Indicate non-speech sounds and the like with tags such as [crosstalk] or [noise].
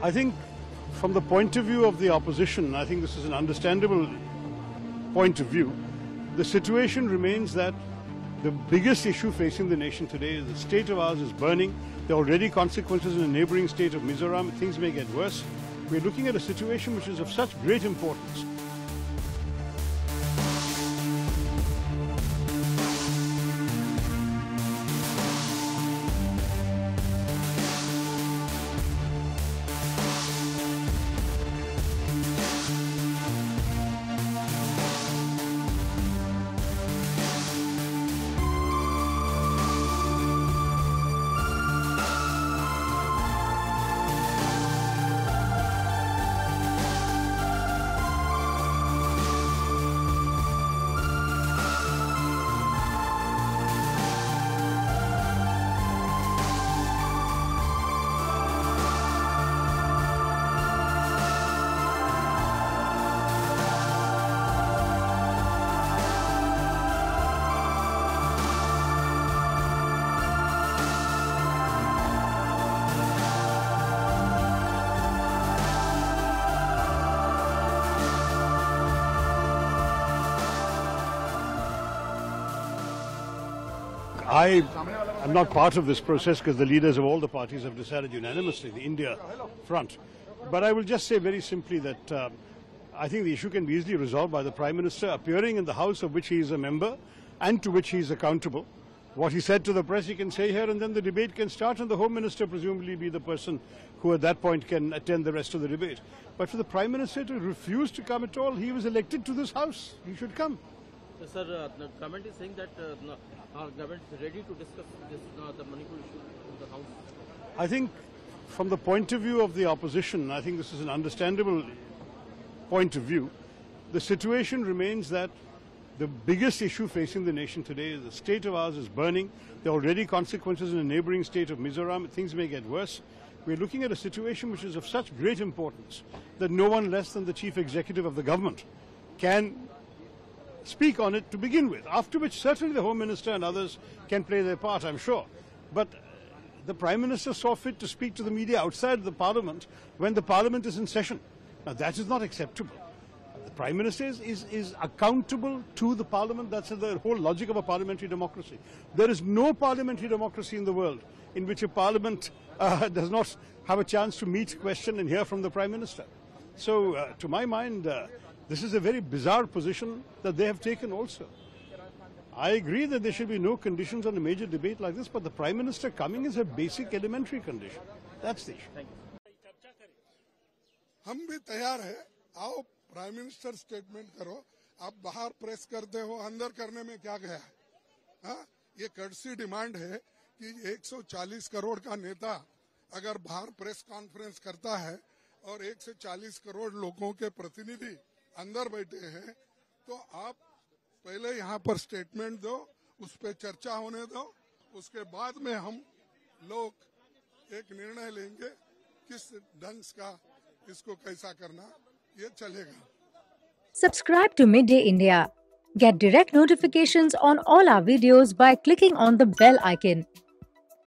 I think from the point of view of the opposition, I think this is an understandable point of view. The situation remains that the biggest issue facing the nation today is the state of ours is burning. There are already consequences in the neighboring state of Mizoram. Things may get worse. We're looking at a situation which is of such great importance. I am not part of this process because the leaders of all the parties have decided unanimously, the India front. But I will just say very simply that uh, I think the issue can be easily resolved by the Prime Minister appearing in the House of which he is a member and to which he is accountable. What he said to the press he can say here and then the debate can start and the Home Minister presumably be the person who at that point can attend the rest of the debate. But for the Prime Minister to refuse to come at all, he was elected to this House. He should come. Sir, uh, the government is saying that uh, our government is ready to discuss this, uh, the Manipur issue in the House. I think from the point of view of the opposition, I think this is an understandable point of view. The situation remains that the biggest issue facing the nation today is the state of ours is burning. There are already consequences in the neighboring state of Mizoram. Things may get worse. We're looking at a situation which is of such great importance that no one less than the chief executive of the government can speak on it to begin with, after which certainly the Home Minister and others can play their part, I'm sure. But the Prime Minister saw fit to speak to the media outside the Parliament when the Parliament is in session. Now that is not acceptable. The Prime Minister is, is, is accountable to the Parliament. That's the whole logic of a parliamentary democracy. There is no parliamentary democracy in the world in which a Parliament uh, [laughs] does not have a chance to meet, question, and hear from the Prime Minister. So, uh, to my mind, uh, this is a very bizarre position that they have taken also. I agree that there should be no conditions on a major debate like this, but the Prime Minister coming is a basic elementary condition. That's the issue. हम भी तैयार है आओ prime minister statement करो आप बाहर press करते हो अंदर करने में क्या गया है हाँ? ये कर्टसी डिमांड है कि 140 करोड़ का नेता अगर बाहर प्रेस कॉन्फ्रेंस करता है और 140 करोड़ लोगों के प्रतिनिधि अंदर बैठे हैं तो आप पहले यहाँ पर स्टेटमेंट दो, उस पर चर्चा होने दो, उसके बाद में हम लोग एक निर्णय लेंगे किस ढंग का, इसको कैसा करना, ये चलेगा। Subscribe to Mid Day India get direct notification on all our videos by clicking on the bell icon